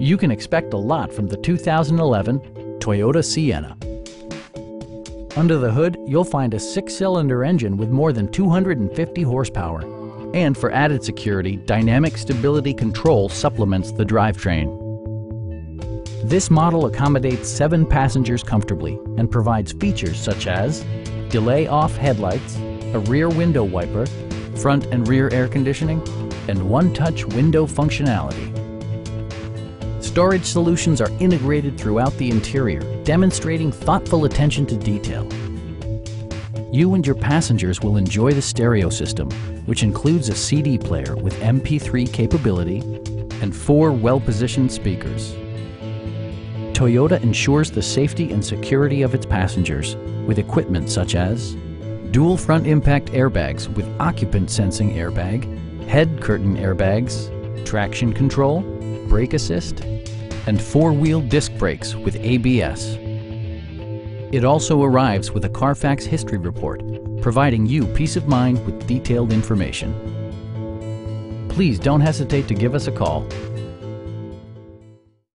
You can expect a lot from the 2011 Toyota Sienna. Under the hood, you'll find a six-cylinder engine with more than 250 horsepower. And for added security, Dynamic Stability Control supplements the drivetrain. This model accommodates seven passengers comfortably and provides features such as delay-off headlights, a rear window wiper, front and rear air conditioning, and one-touch window functionality. Storage solutions are integrated throughout the interior, demonstrating thoughtful attention to detail. You and your passengers will enjoy the stereo system, which includes a CD player with MP3 capability and four well-positioned speakers. Toyota ensures the safety and security of its passengers with equipment such as dual front impact airbags with occupant sensing airbag, head curtain airbags, traction control, brake assist, and four-wheel disc brakes with ABS. It also arrives with a Carfax history report, providing you peace of mind with detailed information. Please don't hesitate to give us a call